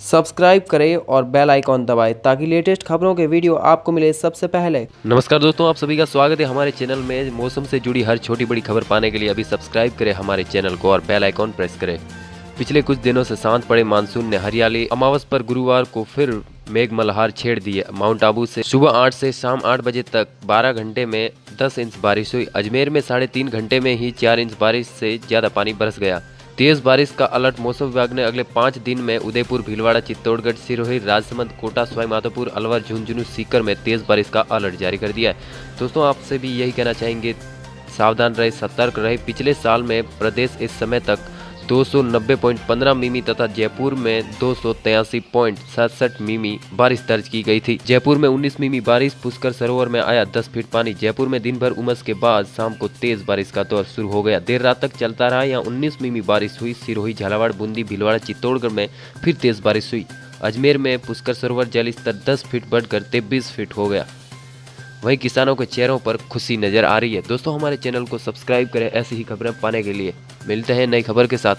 Subscribe करें और bell icon दबाएँ ताकि लेटेस्ट खबरों के वीडियो आपको मिले सबसे पहले। नमस्कार दोस्तों, आप सभी का स्वागत है हमारे चैनल में। मौसम से जुड़ी हर छोटी बड़ी खबर पाने के लिए अभी सब्सक्राइब करें हमारे चैनल को और बेल आइकॉन प्रेस करें। पिछले कुछ दिनों से शांत पड़े मानसून ने हरियाली अमावस पर गुरुवार को फिर मेघ मल्हार छेड़ दिए माउंट आबू से सुबह आठ से शाम आठ बजे तक बारह घंटे में दस इंच बारिश हुई। अजमेर में साढ़े तीन घंटे में ही चार इंच बारिश से ज़्यादा पानी बरस गया। तेज बारिश का अलर्ट, मौसम विभाग ने अगले पाँच दिन में उदयपुर, भीलवाड़ा, चित्तौड़गढ़, सिरोही, राजसमंद, कोटा, सवाईमाधोपुर, अलवर, झुंझुनू, सीकर में तेज बारिश का अलर्ट जारी कर दिया है। दोस्तों, आपसे भी यही कहना चाहेंगे, सावधान रहे, सतर्क रहे। पिछले साल में प्रदेश इस समय तक 290.15 मिमी तथा जयपुर में दो मिमी बारिश दर्ज की गई थी। जयपुर में 19 मिमी बारिश, पुष्कर सरोवर में आया 10 फीट पानी। जयपुर में दिन भर उमस के बाद शाम को तेज बारिश का दौर शुरू हो गया। देर रात तक चलता रहा, यहाँ 19 मिमी बारिश हुई। सिरोही, झालावाड़, बूंदी, भीलवाड़ा, चित्तौड़गढ़ में फिर तेज बारिश हुई। अजमेर में पुष्कर सरोवर जल स्तर दस फीट बढ़कर तेबीस फीट हो गया। वहीं किसानों के चेहरों पर खुशी नज़र आ रही है। दोस्तों, हमारे चैनल को सब्सक्राइब करें ऐसी ही खबरें पाने के लिए। मिलते हैं नई खबर के साथ।